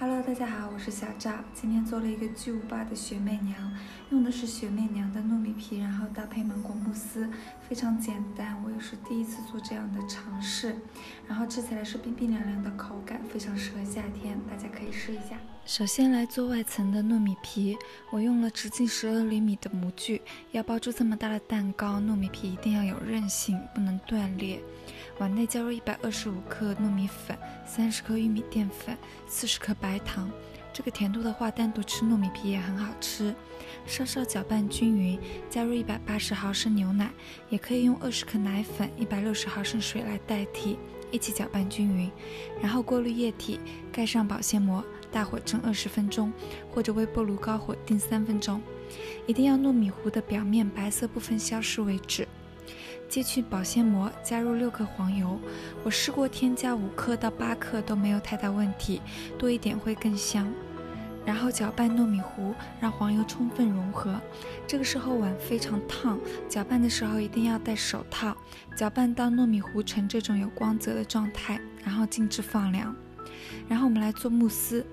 Hello，大家好，我是小赵。今天做了一个巨无霸的雪媚娘，用的是雪媚娘的糯米皮，然后搭配芒果慕斯，非常简单。我也第一次做这样的尝试，然后吃起来是冰冰凉凉的口感，非常适合夏天，大家可以试一下。首先来做外层的糯米皮，我用了直径十二厘米的模具，要包出这么大的蛋糕，糯米皮一定要有韧性，不能断裂。碗内加入一百二十五克糯米粉，三十克玉米淀粉，四十克白糖。这个甜度的话，单独吃糯米皮也很好吃。稍稍搅拌均匀，加入一百八十毫升牛奶，也可以用二十克奶粉、一百六十毫升水来代替，一起搅拌均匀。然后过滤液体，盖上保鲜膜，大火蒸二十分钟，或者微波炉高火叮三分钟，一定要糯米糊的表面白色部分消失为止。揭去保鲜膜，加入六克黄油。我试过添加五克到八克都没有太大问题，多一点会更香。然后搅拌糯米糊，让黄油充分融合。这个时候碗非常烫，搅拌的时候一定要戴手套。搅拌到糯米糊呈这种有光泽的状态，然后静置放凉。然后我们来做慕斯，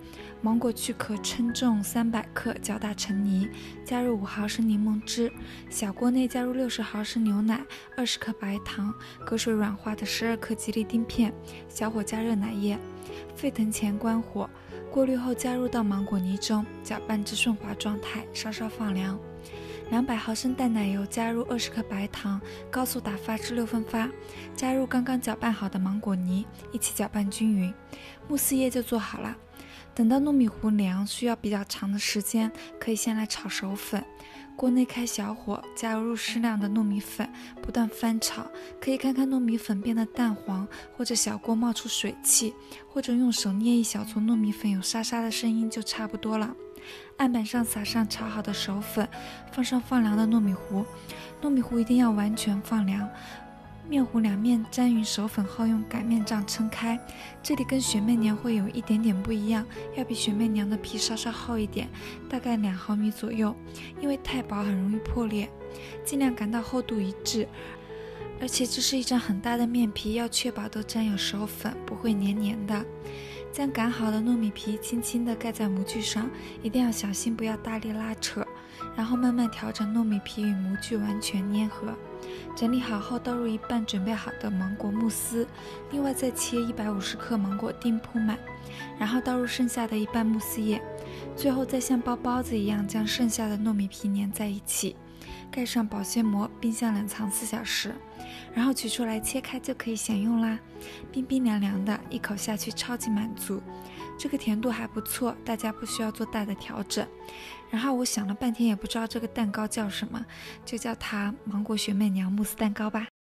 芒果去壳称重三百克，搅打成泥，加入五毫升柠檬汁，小锅内加入六十毫升牛奶，二十克白糖，隔水软化的十二克吉利丁片，小火加热奶液，沸腾前关火，过滤后加入到芒果泥中，搅拌至顺滑状态，稍稍放凉。两百毫升淡奶油，加入二十克白糖，高速打发至六分发，加入刚刚搅拌好的芒果泥，一起搅拌均匀，慕斯液就做好了。等到糯米糊凉，需要比较长的时间，可以先来炒熟粉。锅内开小火，加入适量的糯米粉，不断翻炒，可以看看糯米粉变得淡黄，或者小锅冒出水汽，或者用手捏一小撮糯米粉有沙沙的声音就差不多了。案板上撒上炒好的熟粉，放上放凉的糯米糊，糯米糊一定要完全放凉。面糊两面沾匀熟粉后，用擀面杖撑开。这里跟雪媚娘会有一点点不一样，要比雪媚娘的皮稍稍厚一点，大概两毫米左右，因为太薄很容易破裂。尽量擀到厚度一致，而且这是一张很大的面皮，要确保都沾有熟粉，不会黏黏的。将擀好的糯米皮轻轻地盖在模具上，一定要小心，不要大力拉扯。然后慢慢调整糯米皮与模具完全粘合。整理好后，倒入一半准备好的芒果慕斯，另外再切一百五十克芒果丁铺满，然后倒入剩下的一半慕斯液，最后再像包包子一样将剩下的糯米皮粘在一起。盖上保鲜膜，冰箱冷藏四小时，然后取出来切开就可以享用啦。冰冰凉凉的，一口下去超级满足。这个甜度还不错，大家不需要做大的调整。然后我想了半天也不知道这个蛋糕叫什么，就叫它芒果雪媚娘慕斯蛋糕吧。